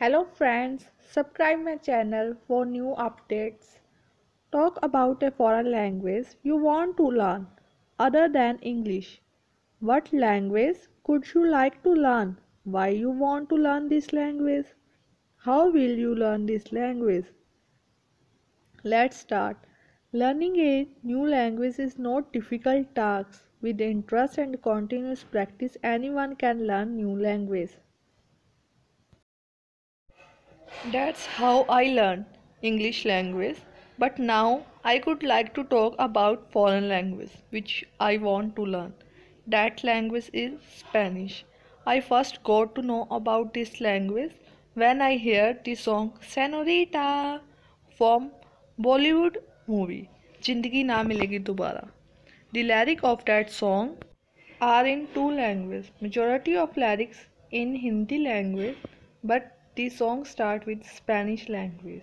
Hello friends, subscribe my channel for new updates. Talk about a foreign language you want to learn other than English. What language could you like to learn? Why you want to learn this language? How will you learn this language? Let's start. Learning a new language is not difficult task. With interest and continuous practice anyone can learn new language. That's how I learned English language. But now I could like to talk about foreign language which I want to learn. That language is Spanish. I first got to know about this language when I heard the song Senorita from Bollywood movie Jindagi Na Milegi Dobara. The lyric of that song are in two languages. Majority of lyrics in Hindi language but the song start with Spanish language.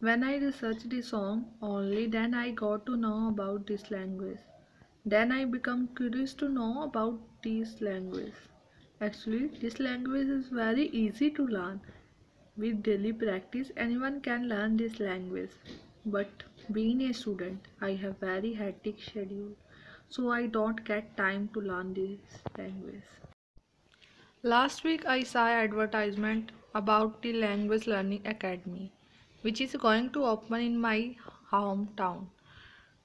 When I researched the song only then I got to know about this language. Then I become curious to know about this language. Actually this language is very easy to learn. With daily practice anyone can learn this language. But being a student I have very hectic schedule so I don't get time to learn this language. Last week I saw advertisement about the Language Learning Academy which is going to open in my hometown.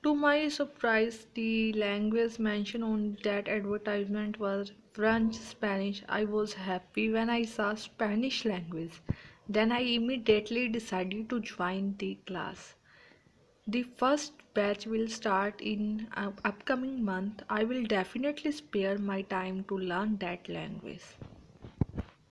To my surprise, the language mentioned on that advertisement was French Spanish. I was happy when I saw Spanish language. Then I immediately decided to join the class. The first batch will start in uh, upcoming month. I will definitely spare my time to learn that language.